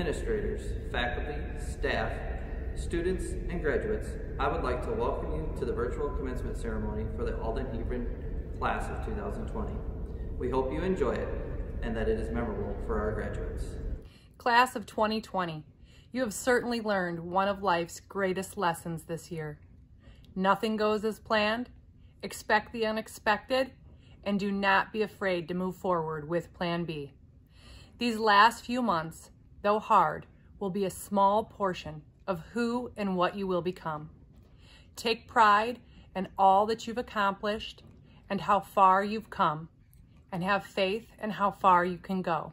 administrators, faculty, staff, students, and graduates, I would like to welcome you to the virtual commencement ceremony for the Alden Hebron class of 2020. We hope you enjoy it and that it is memorable for our graduates. Class of 2020, you have certainly learned one of life's greatest lessons this year. Nothing goes as planned, expect the unexpected, and do not be afraid to move forward with Plan B. These last few months, though hard, will be a small portion of who and what you will become. Take pride in all that you've accomplished and how far you've come, and have faith in how far you can go.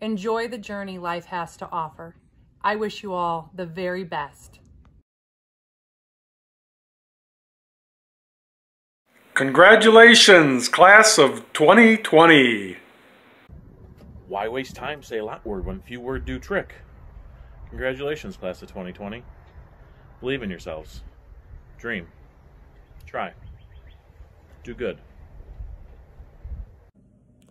Enjoy the journey life has to offer. I wish you all the very best. Congratulations, class of 2020. Why waste time? Say a lot word when few word do trick. Congratulations, class of 2020. Believe in yourselves. Dream. Try. Do good.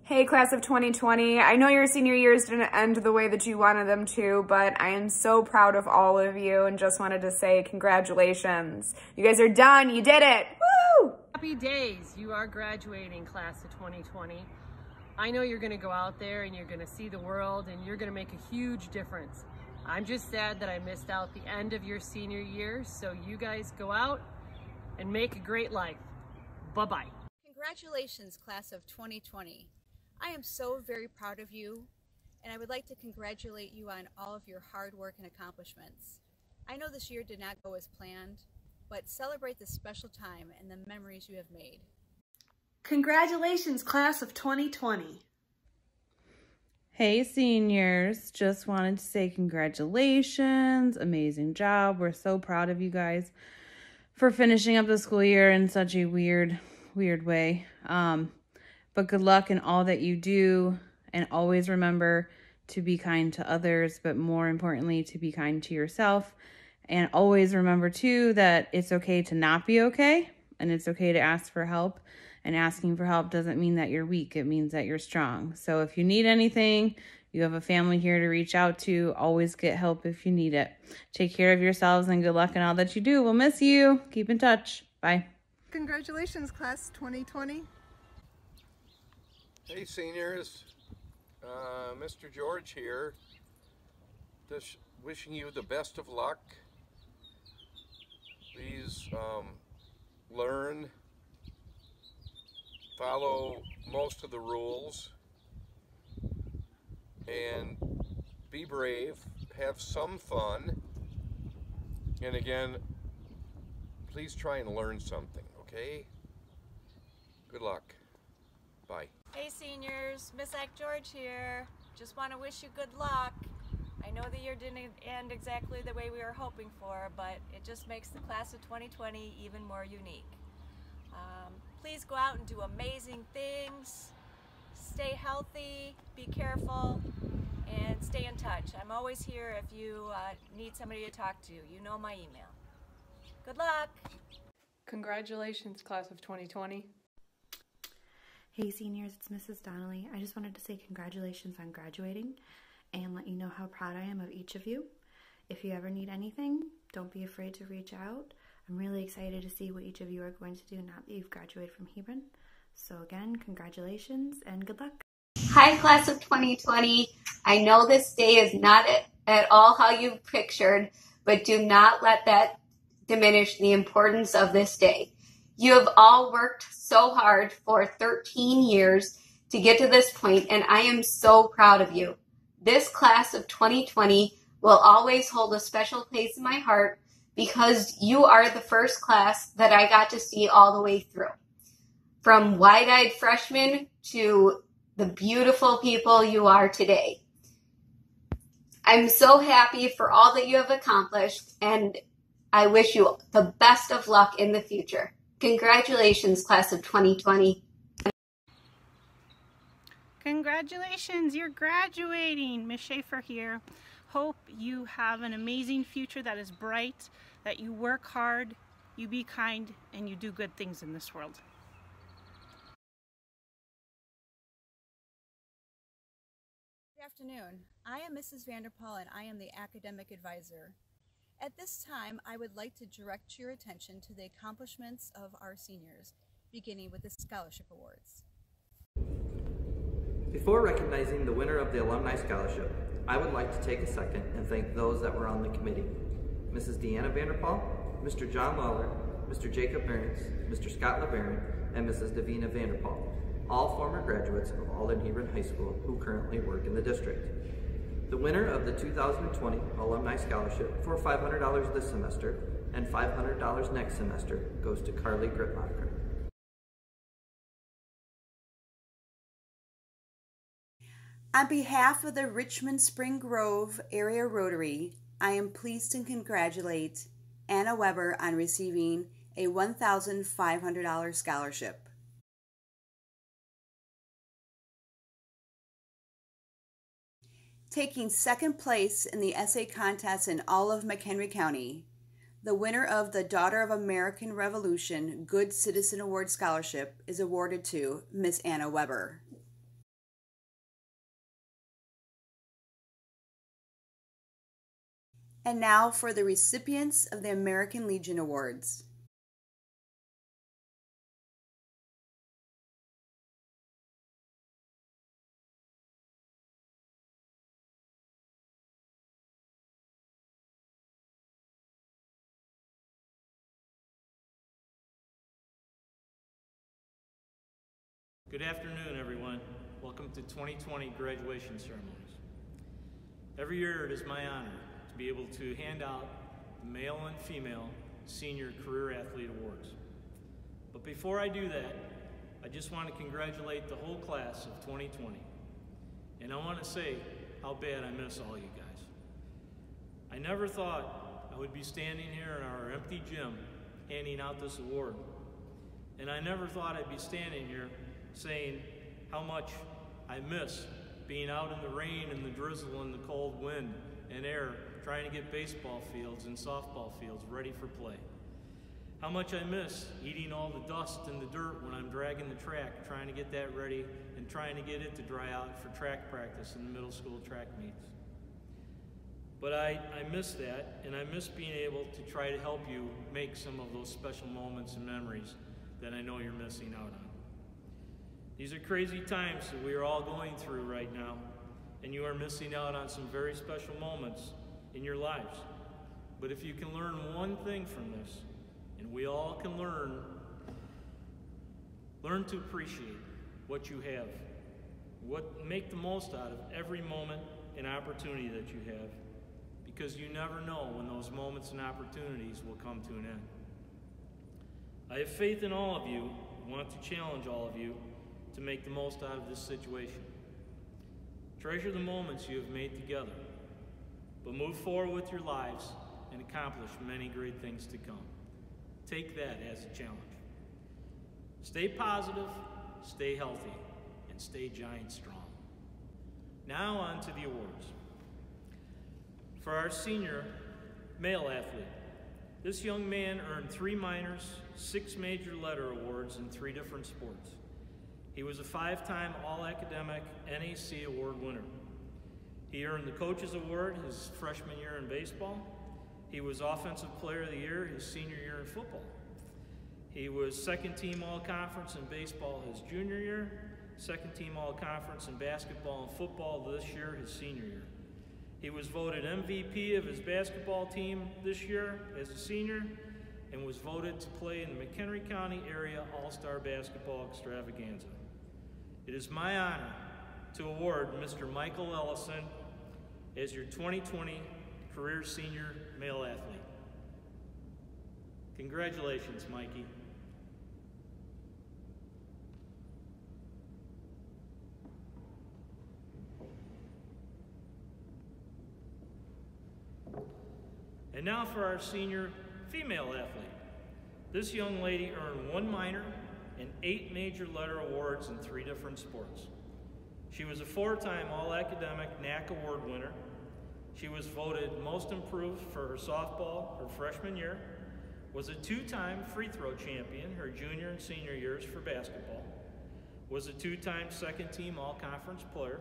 Hey, class of 2020. I know your senior years didn't end the way that you wanted them to, but I am so proud of all of you and just wanted to say congratulations. You guys are done. You did it. Woo! Happy days. You are graduating, class of 2020. I know you're going to go out there and you're going to see the world and you're going to make a huge difference. I'm just sad that I missed out the end of your senior year, so you guys go out and make a great life. Bye-bye. Congratulations, class of 2020. I am so very proud of you, and I would like to congratulate you on all of your hard work and accomplishments. I know this year did not go as planned, but celebrate this special time and the memories you have made. Congratulations, class of 2020. Hey, seniors. Just wanted to say congratulations. Amazing job. We're so proud of you guys for finishing up the school year in such a weird, weird way. Um, but good luck in all that you do. And always remember to be kind to others, but more importantly, to be kind to yourself and always remember too that it's okay to not be okay and it's okay to ask for help. And asking for help doesn't mean that you're weak, it means that you're strong. So if you need anything, you have a family here to reach out to. Always get help if you need it. Take care of yourselves and good luck in all that you do. We'll miss you. Keep in touch. Bye. Congratulations, class 2020. Hey, seniors. Uh, Mr. George here. Just wishing you the best of luck please um, learn, follow most of the rules, and be brave, have some fun, and again, please try and learn something, okay? Good luck. Bye. Hey seniors, Miss Ack George here. Just want to wish you good luck. I know the year didn't end exactly the way we were hoping for, but it just makes the class of 2020 even more unique. Um, please go out and do amazing things. Stay healthy, be careful, and stay in touch. I'm always here if you uh, need somebody to talk to. You know my email. Good luck! Congratulations, class of 2020. Hey seniors, it's Mrs. Donnelly. I just wanted to say congratulations on graduating and let you know how proud I am of each of you. If you ever need anything, don't be afraid to reach out. I'm really excited to see what each of you are going to do now that you've graduated from Hebron. So again, congratulations and good luck. Hi, class of 2020. I know this day is not at all how you pictured, but do not let that diminish the importance of this day. You have all worked so hard for 13 years to get to this point, and I am so proud of you. This class of 2020 will always hold a special place in my heart because you are the first class that I got to see all the way through. From wide eyed freshmen to the beautiful people you are today. I'm so happy for all that you have accomplished, and I wish you the best of luck in the future. Congratulations, class of 2020. Congratulations, you're graduating. Miss Schaefer here. Hope you have an amazing future that is bright, that you work hard, you be kind, and you do good things in this world. Good afternoon. I am Mrs. Vanderpaul and I am the academic advisor. At this time, I would like to direct your attention to the accomplishments of our seniors, beginning with the scholarship awards. Before recognizing the winner of the Alumni Scholarship, I would like to take a second and thank those that were on the committee. Mrs. Deanna Vanderpaul, Mr. John Lawler, Mr. Jacob Behrens, Mr. Scott LeBaron, and Mrs. Davina Vanderpaul, all former graduates of Alden Hebron High School who currently work in the district. The winner of the 2020 Alumni Scholarship for $500 this semester and $500 next semester goes to Carly Gritmacher. On behalf of the Richmond Spring Grove Area Rotary, I am pleased to congratulate Anna Weber on receiving a $1,500 scholarship. Taking second place in the essay contest in all of McHenry County, the winner of the Daughter of American Revolution Good Citizen Award Scholarship is awarded to Miss Anna Weber. And now for the recipients of the American Legion Awards. Good afternoon, everyone. Welcome to 2020 graduation ceremonies. Every year it is my honor to be able to hand out male and female senior career athlete awards. But before I do that, I just want to congratulate the whole class of 2020. And I want to say how bad I miss all you guys. I never thought I would be standing here in our empty gym handing out this award. And I never thought I'd be standing here saying how much I miss being out in the rain and the drizzle and the cold wind and air trying to get baseball fields and softball fields ready for play. How much I miss eating all the dust and the dirt when I'm dragging the track, trying to get that ready and trying to get it to dry out for track practice in the middle school track meets. But I, I miss that, and I miss being able to try to help you make some of those special moments and memories that I know you're missing out on. These are crazy times that we are all going through right now, and you are missing out on some very special moments in your lives. But if you can learn one thing from this, and we all can learn, learn to appreciate what you have. What make the most out of every moment and opportunity that you have because you never know when those moments and opportunities will come to an end. I have faith in all of you, want to challenge all of you to make the most out of this situation. Treasure the moments you have made together, but move forward with your lives and accomplish many great things to come. Take that as a challenge. Stay positive, stay healthy, and stay giant strong. Now on to the awards. For our senior male athlete, this young man earned three minors, six major letter awards in three different sports. He was a five-time All-Academic NAC Award winner. He earned the Coaches Award his freshman year in baseball. He was Offensive Player of the Year his senior year in football. He was second team All-Conference in baseball his junior year, second team All-Conference in basketball and football this year his senior year. He was voted MVP of his basketball team this year as a senior and was voted to play in the McHenry County Area All-Star Basketball Extravaganza. It is my honor to award Mr. Michael Ellison as your 2020 Career Senior Male Athlete. Congratulations, Mikey. And now for our senior female athlete. This young lady earned one minor and eight major letter awards in three different sports. She was a four-time All-Academic NAC Award winner. She was voted Most Improved for her softball her freshman year, was a two-time free throw champion her junior and senior years for basketball, was a two-time second team All-Conference player,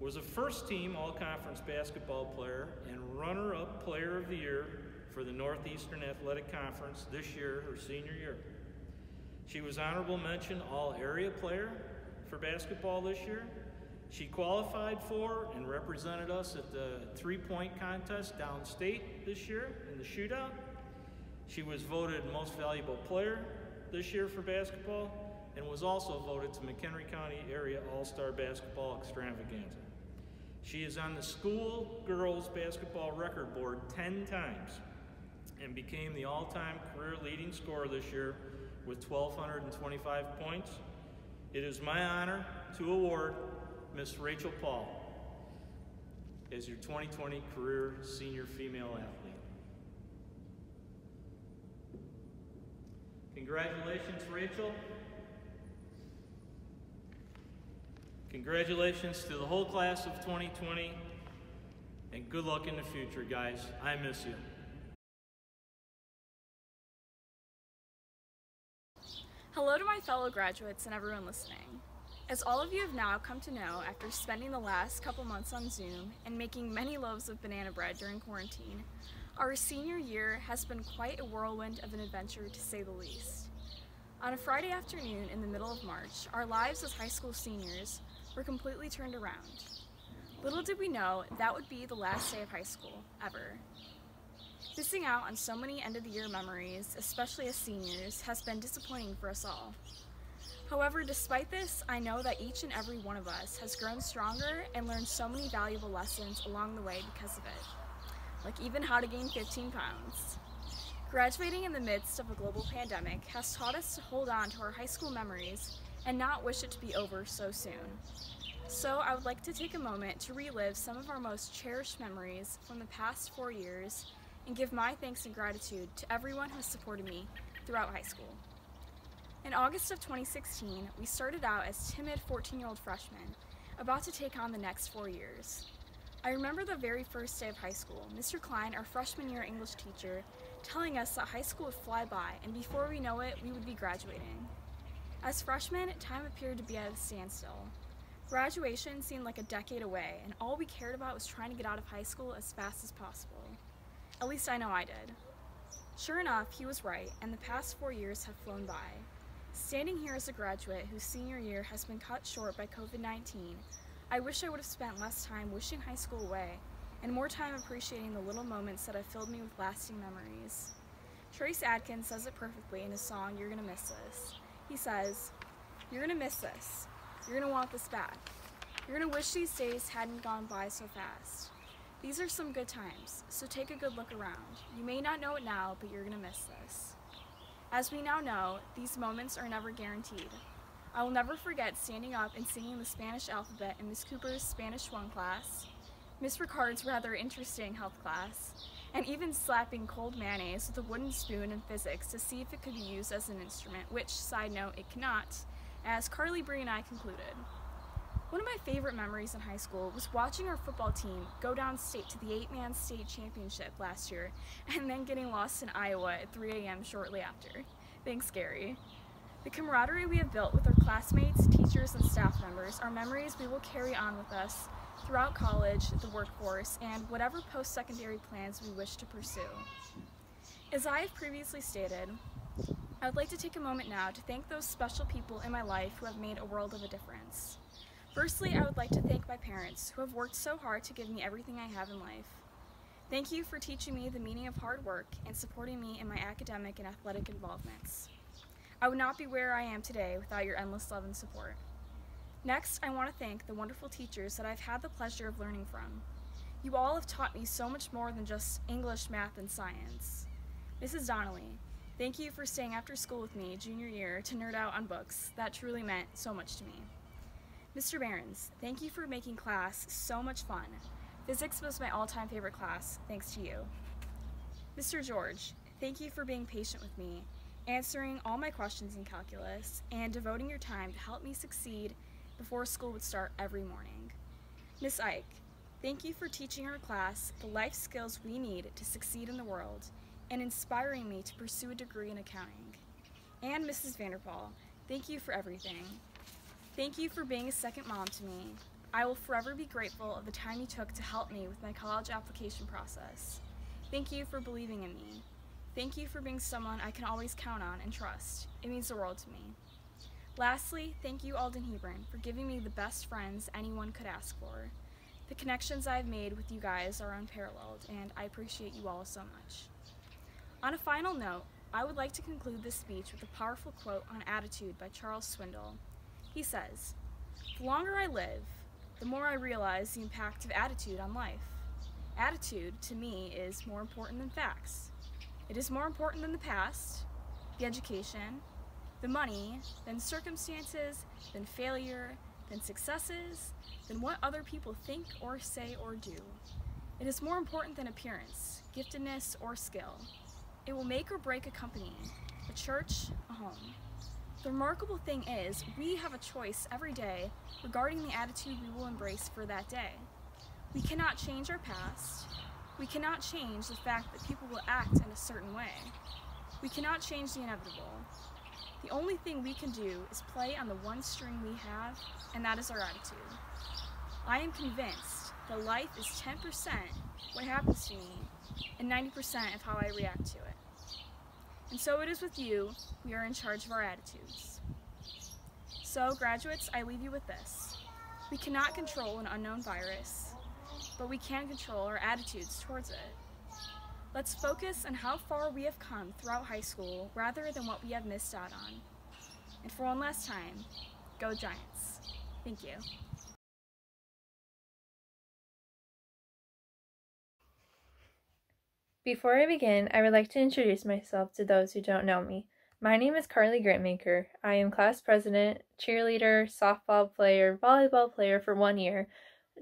was a first team all conference basketball player and runner up player of the year for the Northeastern Athletic Conference this year, her senior year. She was honorable mention all area player for basketball this year. She qualified for and represented us at the three point contest downstate this year in the shootout. She was voted most valuable player this year for basketball and was also voted to McHenry County Area All-Star Basketball Extravaganza. She is on the school girls basketball record board 10 times and became the all-time career leading scorer this year with 1,225 points. It is my honor to award Miss Rachel Paul as your 2020 career senior female athlete. Congratulations, Rachel. Congratulations to the whole class of 2020, and good luck in the future, guys. I miss you. Hello to my fellow graduates and everyone listening. As all of you have now come to know after spending the last couple months on Zoom and making many loaves of banana bread during quarantine, our senior year has been quite a whirlwind of an adventure to say the least. On a Friday afternoon in the middle of March, our lives as high school seniors were completely turned around. Little did we know that would be the last day of high school, ever. Missing out on so many end of the year memories, especially as seniors, has been disappointing for us all. However, despite this, I know that each and every one of us has grown stronger and learned so many valuable lessons along the way because of it, like even how to gain 15 pounds. Graduating in the midst of a global pandemic has taught us to hold on to our high school memories and not wish it to be over so soon. So I would like to take a moment to relive some of our most cherished memories from the past four years and give my thanks and gratitude to everyone who has supported me throughout high school. In August of 2016, we started out as timid 14-year-old freshmen, about to take on the next four years. I remember the very first day of high school, Mr. Klein, our freshman year English teacher, telling us that high school would fly by and before we know it, we would be graduating. As freshmen, time appeared to be at a standstill. Graduation seemed like a decade away, and all we cared about was trying to get out of high school as fast as possible. At least I know I did. Sure enough, he was right, and the past four years have flown by. Standing here as a graduate whose senior year has been cut short by COVID-19, I wish I would have spent less time wishing high school away and more time appreciating the little moments that have filled me with lasting memories. Trace Adkins says it perfectly in his song, You're Gonna Miss This. He says, You're gonna miss this. You're gonna want this back. You're gonna wish these days hadn't gone by so fast. These are some good times, so take a good look around. You may not know it now, but you're gonna miss this. As we now know, these moments are never guaranteed. I will never forget standing up and singing the Spanish alphabet in Miss Cooper's Spanish 1 class, Miss Ricard's rather interesting health class, and even slapping cold mayonnaise with a wooden spoon in physics to see if it could be used as an instrument, which, side note, it cannot, as Carly Bree and I concluded. Favorite memories in high school was watching our football team go downstate to the eight-man state championship last year and then getting lost in Iowa at 3 a.m. shortly after. Thanks, Gary. The camaraderie we have built with our classmates, teachers, and staff members are memories we will carry on with us throughout college, the workforce, and whatever post-secondary plans we wish to pursue. As I have previously stated, I would like to take a moment now to thank those special people in my life who have made a world of a difference. Firstly, I would like to thank my parents who have worked so hard to give me everything I have in life. Thank you for teaching me the meaning of hard work and supporting me in my academic and athletic involvements. I would not be where I am today without your endless love and support. Next, I want to thank the wonderful teachers that I've had the pleasure of learning from. You all have taught me so much more than just English, math, and science. Mrs. Donnelly, thank you for staying after school with me junior year to nerd out on books. That truly meant so much to me. Mr. Behrens, thank you for making class so much fun. Physics was my all-time favorite class, thanks to you. Mr. George, thank you for being patient with me, answering all my questions in calculus, and devoting your time to help me succeed before school would start every morning. Miss Ike, thank you for teaching our class the life skills we need to succeed in the world and inspiring me to pursue a degree in accounting. And Mrs. Vanderpaul, thank you for everything. Thank you for being a second mom to me. I will forever be grateful of the time you took to help me with my college application process. Thank you for believing in me. Thank you for being someone I can always count on and trust. It means the world to me. Lastly, thank you, Alden Hebron, for giving me the best friends anyone could ask for. The connections I've made with you guys are unparalleled, and I appreciate you all so much. On a final note, I would like to conclude this speech with a powerful quote on attitude by Charles Swindoll. He says, The longer I live, the more I realize the impact of attitude on life. Attitude, to me, is more important than facts. It is more important than the past, the education, the money, than circumstances, than failure, than successes, than what other people think or say or do. It is more important than appearance, giftedness, or skill. It will make or break a company, a church, a home. The remarkable thing is, we have a choice every day regarding the attitude we will embrace for that day. We cannot change our past. We cannot change the fact that people will act in a certain way. We cannot change the inevitable. The only thing we can do is play on the one string we have, and that is our attitude. I am convinced that life is 10% what happens to me and 90% of how I react to it. And so it is with you, we are in charge of our attitudes. So, graduates, I leave you with this. We cannot control an unknown virus, but we can control our attitudes towards it. Let's focus on how far we have come throughout high school rather than what we have missed out on. And for one last time, go Giants. Thank you. Before I begin, I would like to introduce myself to those who don't know me. My name is Carly Grantmaker. I am class president, cheerleader, softball player, volleyball player for one year,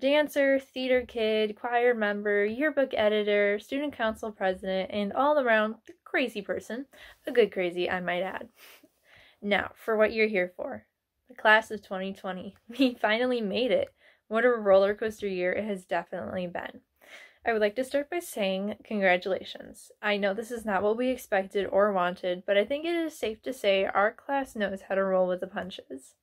dancer, theater kid, choir member, yearbook editor, student council president, and all around crazy person. A good crazy, I might add. Now, for what you're here for the class of 2020. We finally made it. What a roller coaster year it has definitely been. I would like to start by saying congratulations. I know this is not what we expected or wanted, but I think it is safe to say our class knows how to roll with the punches.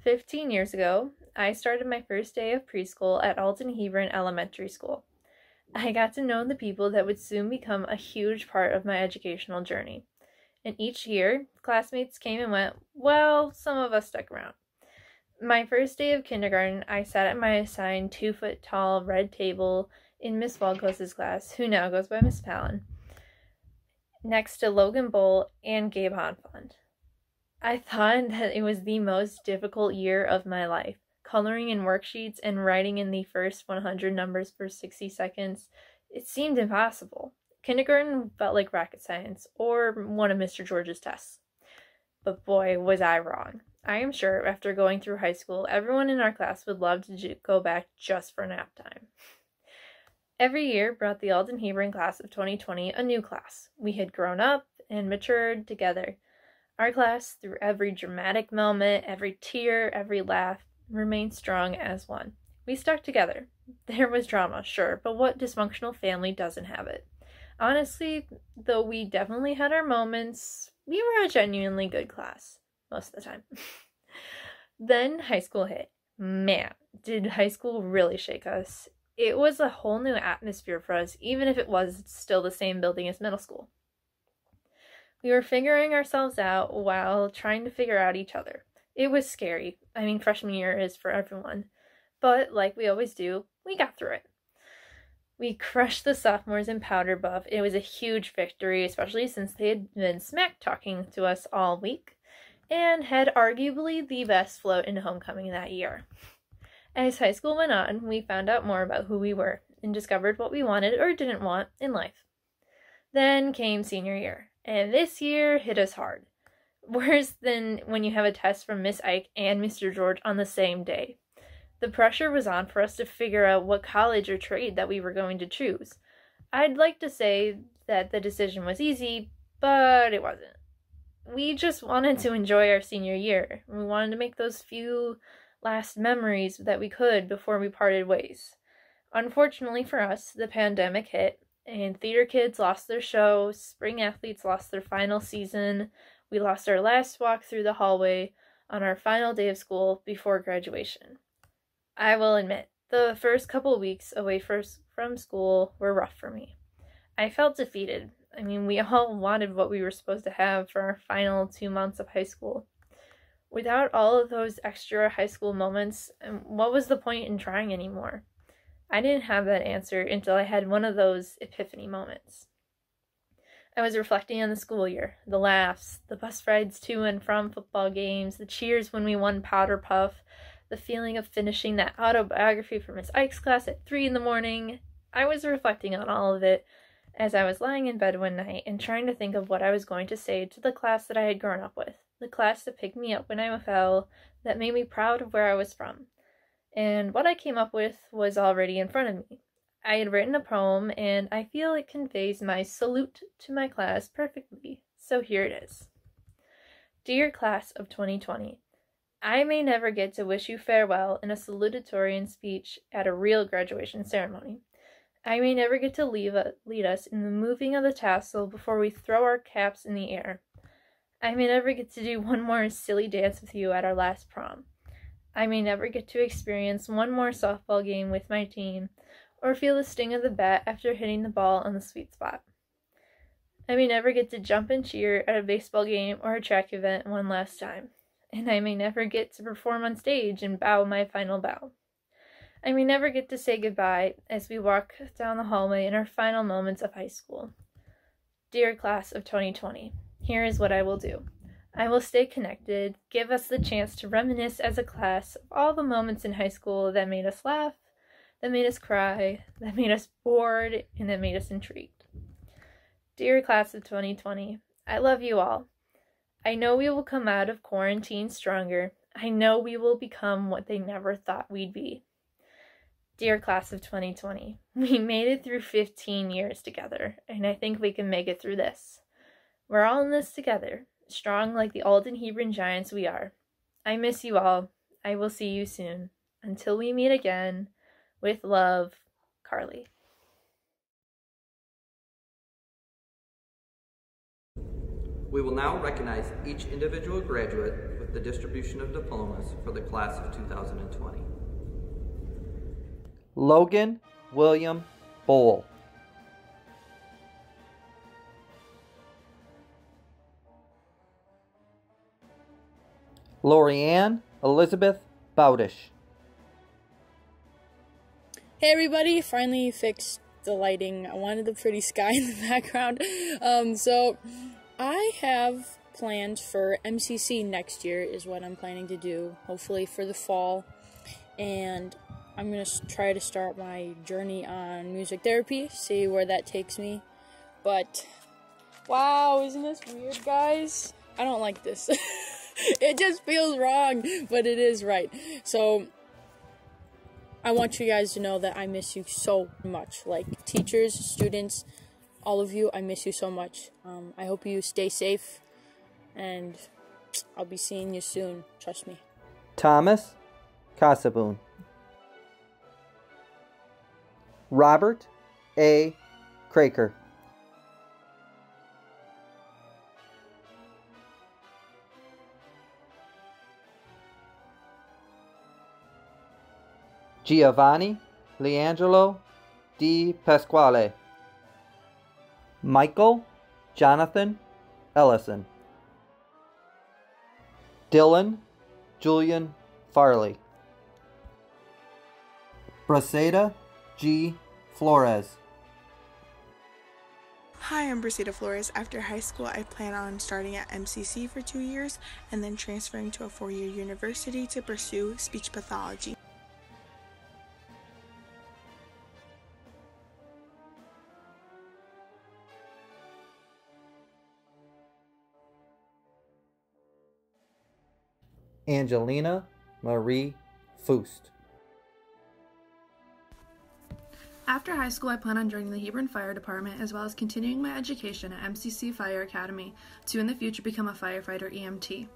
15 years ago, I started my first day of preschool at Alden Hebron Elementary School. I got to know the people that would soon become a huge part of my educational journey. And each year, classmates came and went, well, some of us stuck around. My first day of kindergarten, I sat at my assigned two foot tall red table in Miss Waldkos's class, who now goes by Miss Palin, next to Logan Bull and Gabe Honfund. I thought that it was the most difficult year of my life. Coloring in worksheets and writing in the first 100 numbers for 60 seconds, it seemed impossible. Kindergarten felt like rocket science or one of Mr. George's tests. But boy, was I wrong. I am sure after going through high school, everyone in our class would love to go back just for nap time. Every year brought the Alden Hebron class of 2020 a new class. We had grown up and matured together. Our class, through every dramatic moment, every tear, every laugh, remained strong as one. We stuck together. There was drama, sure, but what dysfunctional family doesn't have it? Honestly, though we definitely had our moments, we were a genuinely good class most of the time. then high school hit. Man, did high school really shake us. It was a whole new atmosphere for us, even if it was still the same building as middle school. We were figuring ourselves out while trying to figure out each other. It was scary. I mean, freshman year is for everyone. But, like we always do, we got through it. We crushed the sophomores in powder puff. It was a huge victory, especially since they had been smack talking to us all week and had arguably the best float in homecoming that year. As high school went on, we found out more about who we were and discovered what we wanted or didn't want in life. Then came senior year, and this year hit us hard. Worse than when you have a test from Miss Ike and Mr. George on the same day. The pressure was on for us to figure out what college or trade that we were going to choose. I'd like to say that the decision was easy, but it wasn't. We just wanted to enjoy our senior year. We wanted to make those few last memories that we could before we parted ways. Unfortunately for us, the pandemic hit, and theater kids lost their show, spring athletes lost their final season, we lost our last walk through the hallway on our final day of school before graduation. I will admit, the first couple weeks away from school were rough for me. I felt defeated. I mean, we all wanted what we were supposed to have for our final two months of high school. Without all of those extra high school moments, um, what was the point in trying anymore? I didn't have that answer until I had one of those epiphany moments. I was reflecting on the school year, the laughs, the bus rides to and from football games, the cheers when we won Powder Puff, the feeling of finishing that autobiography for Miss Ike's class at 3 in the morning. I was reflecting on all of it as I was lying in bed one night and trying to think of what I was going to say to the class that I had grown up with, the class that picked me up when I fell, that made me proud of where I was from. And what I came up with was already in front of me. I had written a poem, and I feel it conveys my salute to my class perfectly, so here it is. Dear class of 2020, I may never get to wish you farewell in a salutatorian speech at a real graduation ceremony. I may never get to leave a, lead us in the moving of the tassel before we throw our caps in the air. I may never get to do one more silly dance with you at our last prom. I may never get to experience one more softball game with my team or feel the sting of the bat after hitting the ball on the sweet spot. I may never get to jump and cheer at a baseball game or a track event one last time, and I may never get to perform on stage and bow my final bow. I we never get to say goodbye as we walk down the hallway in our final moments of high school. Dear class of 2020, here is what I will do. I will stay connected, give us the chance to reminisce as a class of all the moments in high school that made us laugh, that made us cry, that made us bored, and that made us intrigued. Dear class of 2020, I love you all. I know we will come out of quarantine stronger. I know we will become what they never thought we'd be. Dear class of 2020, we made it through 15 years together, and I think we can make it through this. We're all in this together, strong like the Alden Hebron giants we are. I miss you all. I will see you soon. Until we meet again, with love, Carly. We will now recognize each individual graduate with the distribution of diplomas for the class of 2020. Logan William Bowl. Lorianne Elizabeth Bowdish. Hey everybody, finally fixed the lighting. I wanted the pretty sky in the background. Um, so I have planned for MCC next year is what I'm planning to do, hopefully for the fall. And I'm going to try to start my journey on music therapy, see where that takes me. But wow, isn't this weird, guys? I don't like this. it just feels wrong, but it is right. So I want you guys to know that I miss you so much. Like teachers, students, all of you, I miss you so much. Um, I hope you stay safe, and I'll be seeing you soon. Trust me. Thomas Casaboon. Robert A. Craker. Giovanni Leangelo Di Pasquale. Michael Jonathan Ellison. Dylan Julian Farley. Braseda G. Flores. Hi, I'm Brasida Flores. After high school, I plan on starting at MCC for two years and then transferring to a four year university to pursue speech pathology. Angelina Marie Fust. After high school, I plan on joining the Hebron Fire Department as well as continuing my education at MCC Fire Academy to in the future become a firefighter EMT.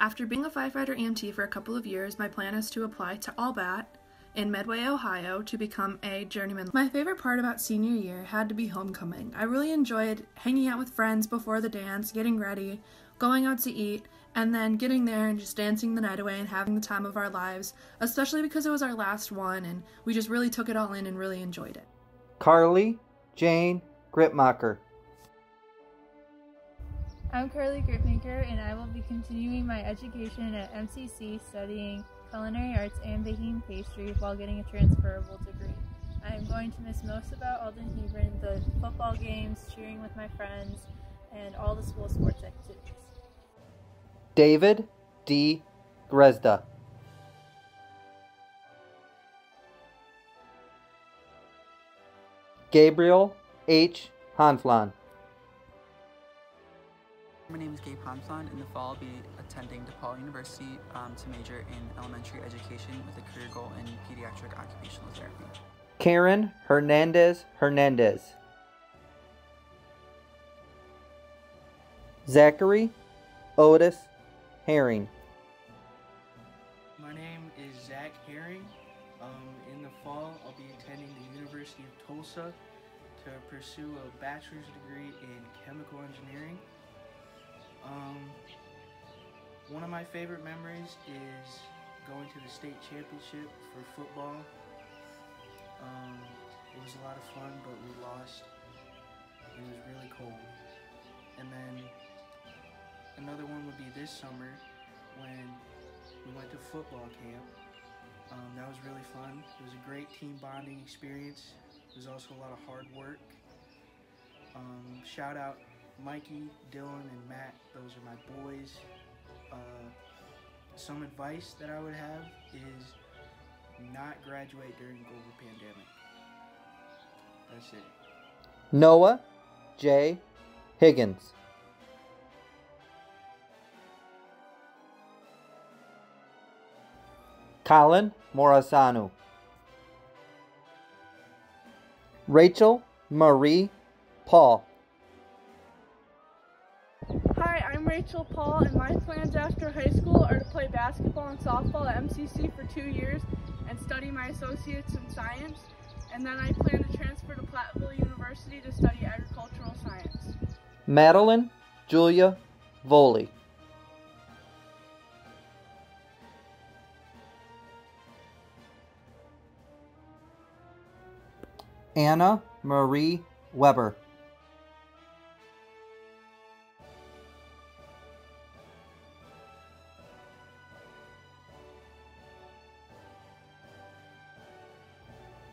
After being a firefighter EMT for a couple of years, my plan is to apply to Allbat in Medway, Ohio to become a journeyman. My favorite part about senior year had to be homecoming. I really enjoyed hanging out with friends before the dance, getting ready, going out to eat, And then getting there and just dancing the night away and having the time of our lives, especially because it was our last one and we just really took it all in and really enjoyed it. Carly Jane Gripmacher. I'm Carly Gripmaker and I will be continuing my education at MCC studying culinary arts and baking pastry while getting a transferable degree. I am going to miss most about Alden Hebron, the football games, cheering with my friends, and all the school sports activities. David D. Gresda. Gabriel H. Hanflon. My name is Gabe Hanflon. In the fall, I'll be attending DePaul University um, to major in elementary education with a career goal in pediatric occupational therapy. Karen Hernandez Hernandez. Zachary Otis Herring. My name is Zach Herring. Um, in the fall, I'll be attending the University of Tulsa to pursue a bachelor's degree in chemical engineering. Um, one of my favorite memories is going to the state championship for football. Um, it was a lot of fun, but we lost. It was really cold. And then another one would be this summer when we went to football camp. Um, that was really fun. It was a great team bonding experience. It was also a lot of hard work. Um, shout out Mikey, Dylan, and Matt. Those are my boys. Uh, some advice that I would have is not graduate during global pandemic. That's it. Noah J. Higgins. Colin Morasanu. Rachel Marie Paul. Hi, I'm Rachel Paul, and my plans after high school are to play basketball and softball at MCC for two years and study my associates in science. And then I plan to transfer to Platteville University to study agricultural science. Madeline Julia Voley. Anna Marie Weber.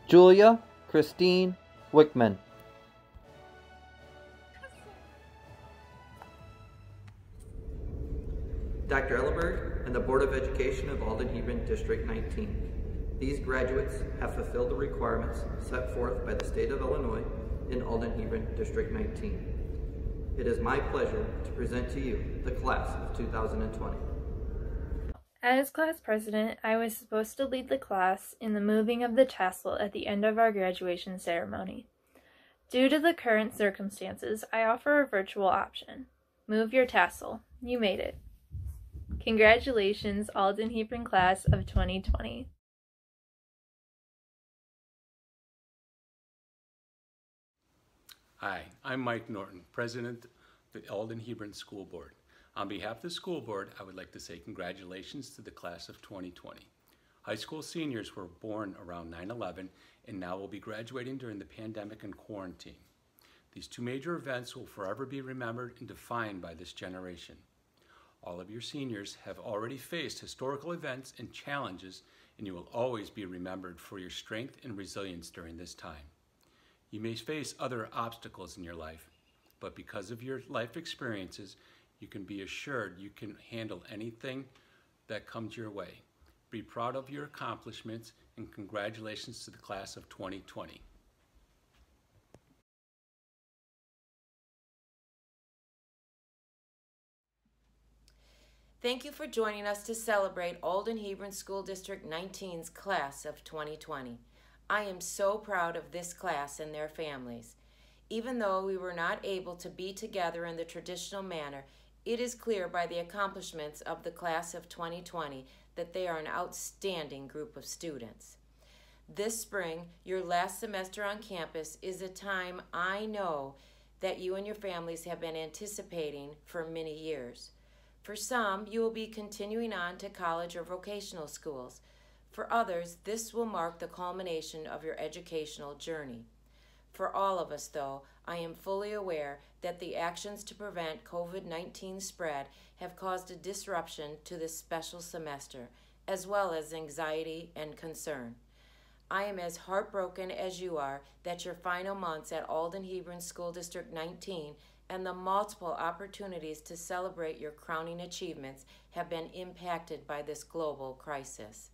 Julia Christine Wickman. Dr. Ellenberg and the Board of Education of Alden Hebron District 19. These graduates have fulfilled the requirements set forth by the state of Illinois in Alden Hebron District 19. It is my pleasure to present to you the class of 2020. As class president, I was supposed to lead the class in the moving of the tassel at the end of our graduation ceremony. Due to the current circumstances, I offer a virtual option. Move your tassel. You made it. Congratulations, Alden Hebron class of 2020. Hi, I'm Mike Norton, President of the Alden Hebron School Board. On behalf of the school board, I would like to say congratulations to the class of 2020. High school seniors were born around 9-11 and now will be graduating during the pandemic and quarantine. These two major events will forever be remembered and defined by this generation. All of your seniors have already faced historical events and challenges and you will always be remembered for your strength and resilience during this time. You may face other obstacles in your life, but because of your life experiences, you can be assured you can handle anything that comes your way. Be proud of your accomplishments and congratulations to the class of 2020. Thank you for joining us to celebrate Alden Hebron School District 19's class of 2020. I am so proud of this class and their families. Even though we were not able to be together in the traditional manner, it is clear by the accomplishments of the class of 2020 that they are an outstanding group of students. This spring, your last semester on campus is a time I know that you and your families have been anticipating for many years. For some, you will be continuing on to college or vocational schools. For others, this will mark the culmination of your educational journey. For all of us, though, I am fully aware that the actions to prevent COVID 19 spread have caused a disruption to this special semester, as well as anxiety and concern. I am as heartbroken as you are that your final months at Alden Hebron School District 19 and the multiple opportunities to celebrate your crowning achievements have been impacted by this global crisis.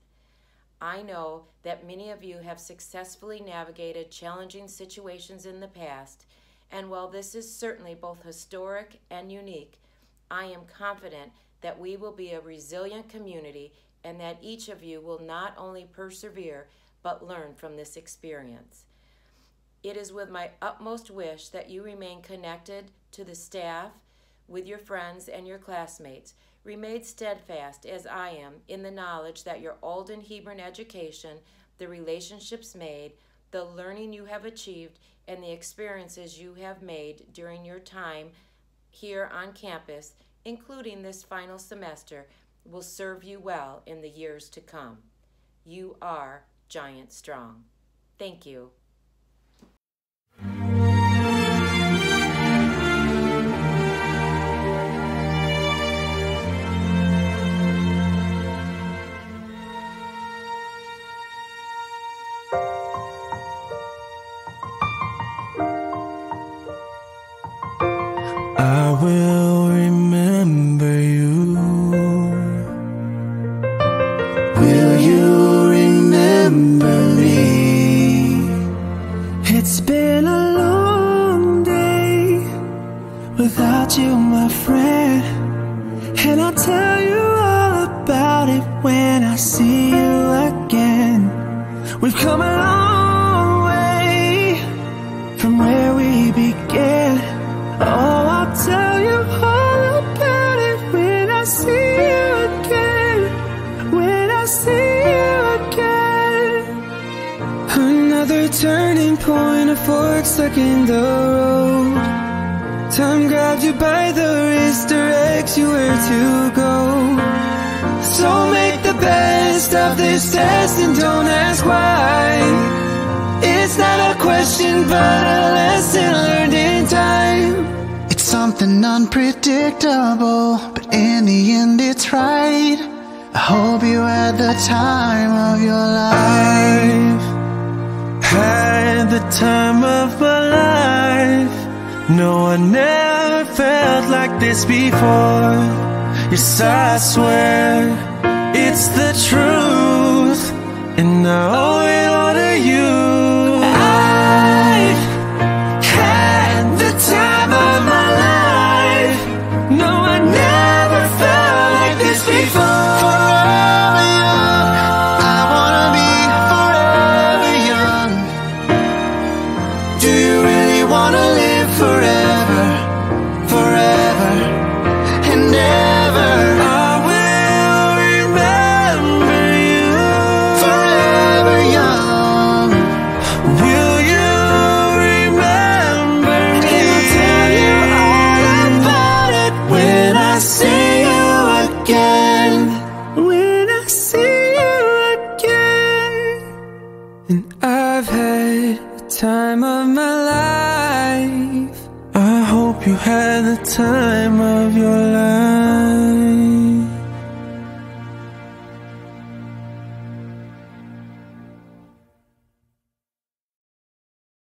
I know that many of you have successfully navigated challenging situations in the past, and while this is certainly both historic and unique, I am confident that we will be a resilient community and that each of you will not only persevere but learn from this experience. It is with my utmost wish that you remain connected to the staff, with your friends, and your classmates Remain steadfast, as I am, in the knowledge that your Alden Hebron education, the relationships made, the learning you have achieved, and the experiences you have made during your time here on campus, including this final semester, will serve you well in the years to come. You are Giant Strong. Thank you. Friend. And I'll tell you all about it when I see you again. We've come a long way from where we began. Oh, I'll tell you all about it when I see you again. When I see you again. Another turning point, a fork stuck in the road. Time grabbed you by the wrist, directs you where to go. So make the best of this test and don't ask why. It's not a question, but a lesson learned in time. It's something unpredictable, but in the end, it's right. I hope you had the time of your life. I've had the time of my life. No, I never felt like this before. Yes, I swear it's the truth,